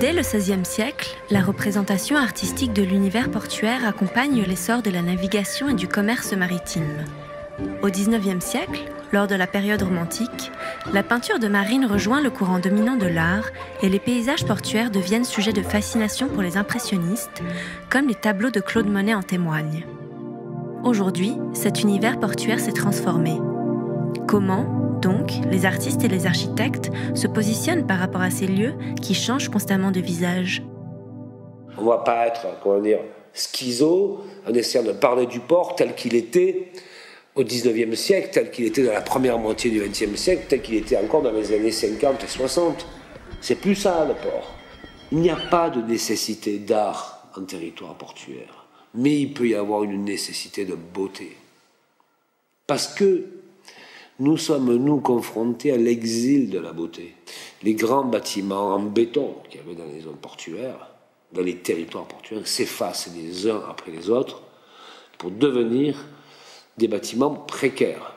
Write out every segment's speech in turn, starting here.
Dès le XVIe siècle, la représentation artistique de l'univers portuaire accompagne l'essor de la navigation et du commerce maritime. Au XIXe siècle, lors de la période romantique, la peinture de marine rejoint le courant dominant de l'art et les paysages portuaires deviennent sujets de fascination pour les impressionnistes, comme les tableaux de Claude Monet en témoignent. Aujourd'hui, cet univers portuaire s'est transformé. Comment, donc, les artistes et les architectes se positionnent par rapport à ces lieux qui changent constamment de visage? On va pas être, comment dire, schizo en essayant de parler du port tel qu'il était au 19e siècle, tel qu'il était dans la première moitié du 20e siècle, tel qu'il était encore dans les années 50 et 60. C'est plus ça le port. Il n'y a pas de nécessité d'art en territoire portuaire, mais il peut y avoir une nécessité de beauté. Parce que nous sommes, nous, confrontés à l'exil de la beauté. Les grands bâtiments en béton qu'il y avait dans les zones portuaires, dans les territoires portuaires, s'effacent les uns après les autres pour devenir des bâtiments précaires.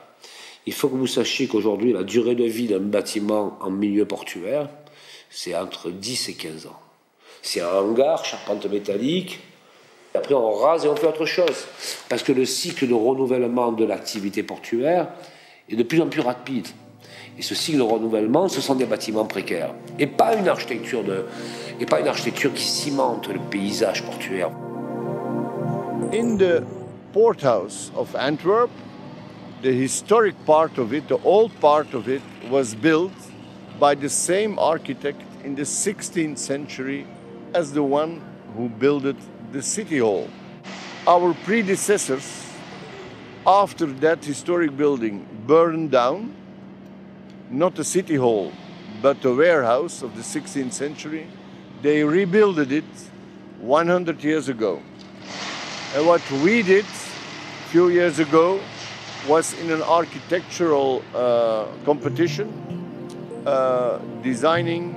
Il faut que vous sachiez qu'aujourd'hui, la durée de vie d'un bâtiment en milieu portuaire, c'est entre 10 et 15 ans. C'est un hangar, charpente métallique, et après on rase et on fait autre chose. Parce que le cycle de renouvellement de l'activité portuaire est de plus en plus rapide. Et ce cycle de renouvellement, ce sont des bâtiments précaires. Et pas une architecture, de, et pas une architecture qui cimente le paysage portuaire. In the port house of Antwerp, the historic part of it, the old part of it, was built by the same architect in the 16th century as the one who built the city hall. Our predecessors, after that historic building burned down, not a city hall, but a warehouse of the 16th century, they rebuilt it 100 years ago. And what we did a few years ago was in an architectural uh, competition, uh, designing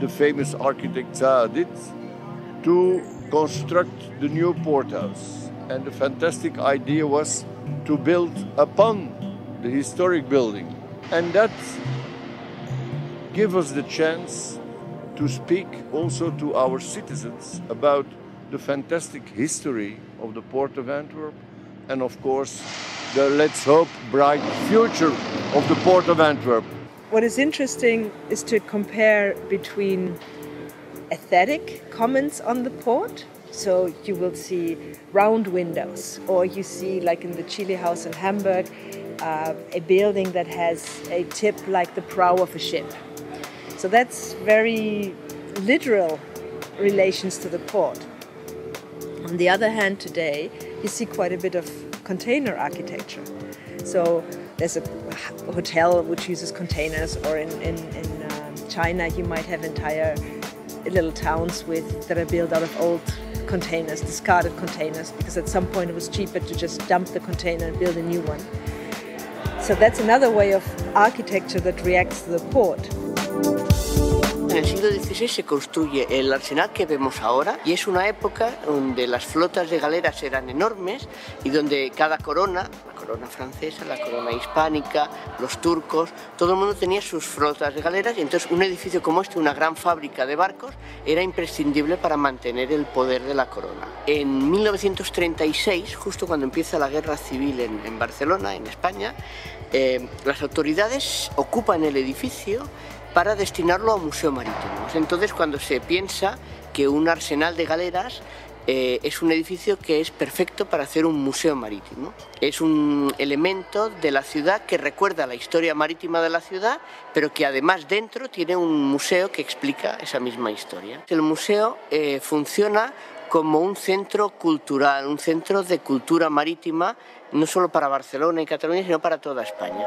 the famous architect Zaadit to construct the new port house. And the fantastic idea was to build upon the historic building. And that gives us the chance to speak also to our citizens about the fantastic history of the port of Antwerp and of course the let's hope bright future of the port of Antwerp. What is interesting is to compare between aesthetic comments on the port. So you will see round windows, or you see, like in the Chile House in Hamburg, uh, a building that has a tip like the prow of a ship. So that's very literal relations to the port. On the other hand, today you see quite a bit of container architecture. So there's a hotel which uses containers, or in, in, in um, China you might have entire little towns with that are built out of old containers, discarded containers, because at some point it was cheaper to just dump the container and build a new one. So that's another way of architecture that reacts to the port. En el siglo XVI se construye el arsenal que vemos ahora y es una época donde las flotas de galeras eran enormes y donde cada corona, la corona francesa, la corona hispánica, los turcos, todo el mundo tenía sus flotas de galeras y entonces un edificio como este, una gran fábrica de barcos, era imprescindible para mantener el poder de la corona. En 1936, justo cuando empieza la guerra civil en, Barcelona, en España, eh, las autoridades ocupan el edificio para destinarlo a museo marítimo. Entonces, cuando se piensa que un arsenal de galeras eh, es un edificio que es perfecto para hacer un museo marítimo. Es un elemento de la ciudad que recuerda la historia marítima de la ciudad, pero que además dentro tiene un museo que explica esa misma historia. El museo eh, funciona como un centro cultural, un centro de cultura marítima, no solo para Barcelona y Cataluña, sino para toda España.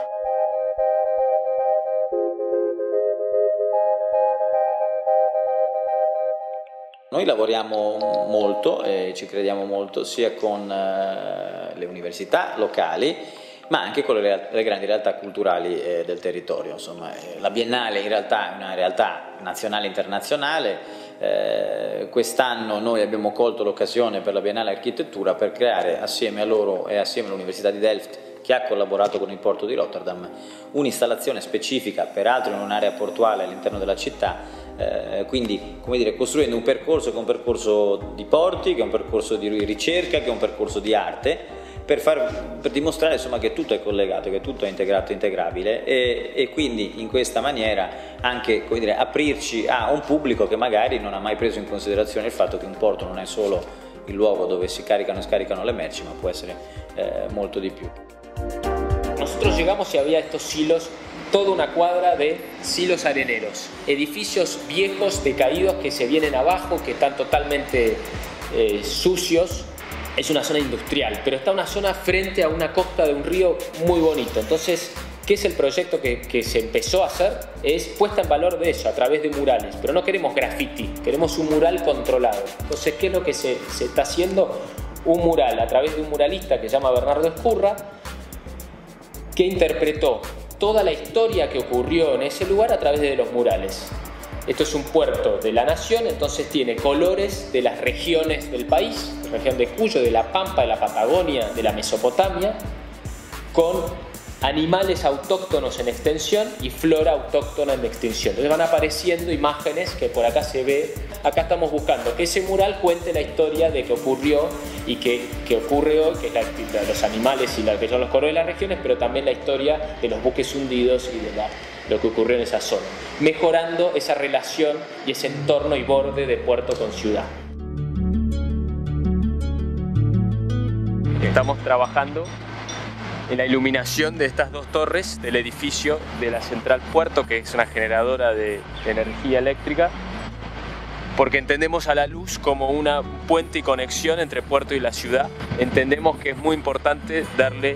Noi lavoriamo molto e ci crediamo molto sia con eh, le università locali ma anche con le, le grandi realtà culturali eh, del territorio. Insomma, eh, la Biennale in realtà è una realtà nazionale e internazionale, eh, quest'anno noi abbiamo colto l'occasione per la Biennale Architettura per creare assieme a loro e assieme all'Università di Delft che ha collaborato con il porto di Rotterdam, un'installazione specifica, peraltro in un'area portuale all'interno della città, Eh, quindi, come dire, costruendo un percorso che è un percorso di porti, che è un percorso di ricerca, che è un percorso di arte, per, far, per dimostrare insomma, che tutto è collegato, che tutto è integrato e integrabile e, e, quindi in questa maniera anche dire, aprirci a un pubblico che magari non ha mai preso in considerazione il fatto che un porto non è solo il luogo dove si caricano e scaricano le merci, ma può essere eh, molto di più. Llegamos y había estos silos toda una cuadra de silos areneros, edificios viejos, decaídos, que se vienen abajo, que están totalmente eh, sucios. Es una zona industrial, pero está una zona frente a una costa de un río muy bonito. Entonces, ¿qué es el proyecto que, que, se empezó a hacer? Es puesta en valor de eso a través de murales, pero no queremos graffiti, queremos un mural controlado. Entonces, ¿qué es lo que se, se está haciendo? Un mural a través de un muralista que se llama Bernardo Escurra, que interpretó toda la historia que ocurrió en ese lugar a través de los murales. Esto es un puerto de la nación, entonces tiene colores de las regiones del país, región de Cuyo, de la Pampa, de la Patagonia, de la Mesopotamia, con animales autóctonos en extensión y flora autóctona en extinción. Entonces van apareciendo imágenes que por acá se ve. Acá estamos buscando que ese mural cuente la historia de que ocurrió y que, que ocurre hoy, que es la, los animales y la, que son los coros de las regiones, pero también la historia de los buques hundidos y de lo que ocurrió en esa zona, mejorando esa relación y ese entorno y borde de puerto con ciudad. Estamos trabajando en la iluminación de estas dos torres del edificio de la Central Puerto, que es una generadora de, energía eléctrica, porque entendemos a la luz como una puente y conexión entre puerto y la ciudad. Entendemos que es muy importante darle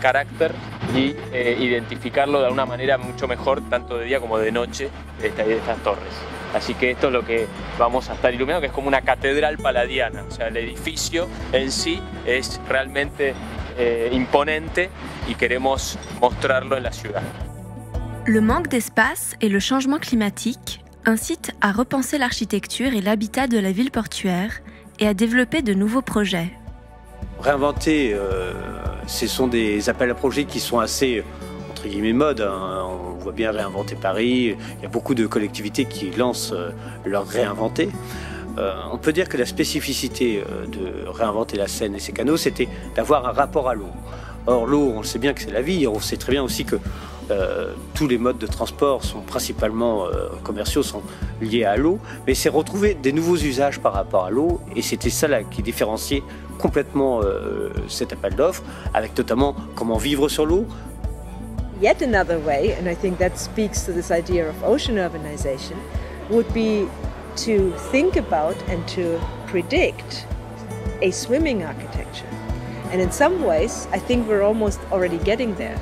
carácter y eh, identificarlo de una manera mucho mejor, tanto de día como de noche, de, de estas torres. Así que esto es lo que vamos a estar iluminando, que es como una catedral paladiana. O sea, el edificio en sí es realmente eh, imponente y queremos mostrarlo en la ciudad. Le manque d'espace et le changement climatique incitent à repenser l'architecture et l'habitat de la ville portuaire et à développer de nouveaux projets. Réinventer, euh, ce sont des appels à projets qui sont assez entre guillemets mode. Hein. On voit bien réinventer Paris. Il y a beaucoup de collectivités qui lancent euh, leur réinventer. Euh, on peut dire que la spécificité de réinventer la Seine et ses canaux, c'était d'avoir un rapport à l'eau. Or, l'eau, on sait bien que c'est la vie. On sait très bien aussi que euh, tous les modes de transport sont principalement commerciaux, sont liés à l'eau. Mais c'est retrouver des nouveaux usages par rapport à l'eau. Et c'était ça qui différenciait complètement cet appel d'offres, avec notamment comment vivre sur l'eau. Yet another way, and I think that speaks to this idea of ocean urbanization, would be to think about and to predict a swimming architecture. And in some ways, I think we're almost already getting there.